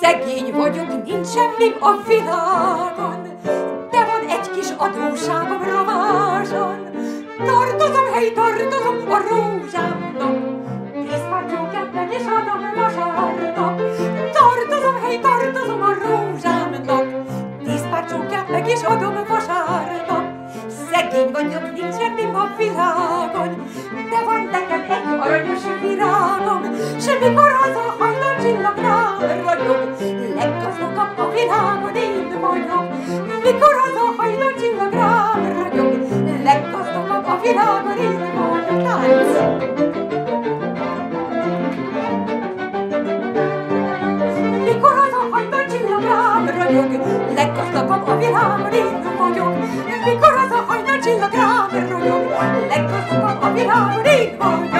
Szegény vagyok, nincs semmi a világon, de van egy kis adóságom ravázson. Tartozom, hely, tartozom a rózsámnak, tíz pár csókát meg is adom vasárnap. Tartozom, hely, tartozom a rózsámnak, tíz pár csókát meg is adom vasárnap. Szegény vagyok, nincs semmi a világon, de van nekem egy aranyos virágom, semmikor az a hajnal csillag rám ragyog, leggazdagabb a világon én vagyok, mikor az a hajnal csillag rám ragyog, leggazdagabb a világon én vagyok. Tánc! Ragyog, leggazdagabb a világon én vagyok, mikor az facendo grave il roglione, leggo il fuoco a